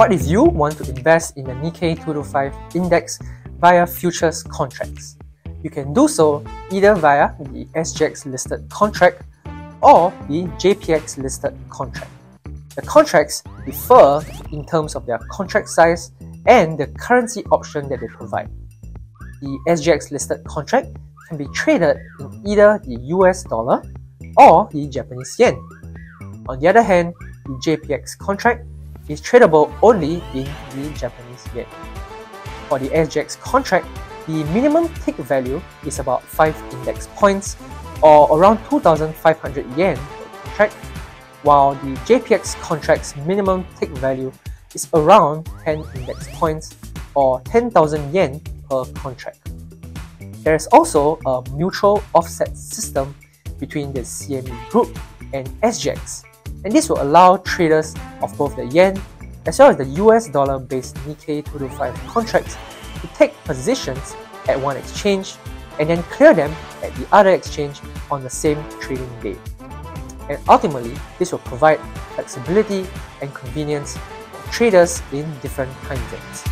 What if you want to invest in the Nikkei 225 index via futures contracts? You can do so either via the SGX listed contract or the JPX listed contract. The contracts differ in terms of their contract size and the currency option that they provide. The SGX listed contract can be traded in either the US dollar or the Japanese yen. On the other hand, the JPX contract is tradable only in the Japanese yen. For the SGX contract, the minimum tick value is about 5 index points or around 2,500 yen per contract, while the JPX contract's minimum tick value is around 10 index points or 10,000 yen per contract. There is also a mutual offset system between the CME group and SGX, and this will allow traders of both the yen as well as the US dollar based Nikkei 225 contracts to take positions at one exchange and then clear them at the other exchange on the same trading day. And ultimately, this will provide flexibility and convenience for traders in different time zones.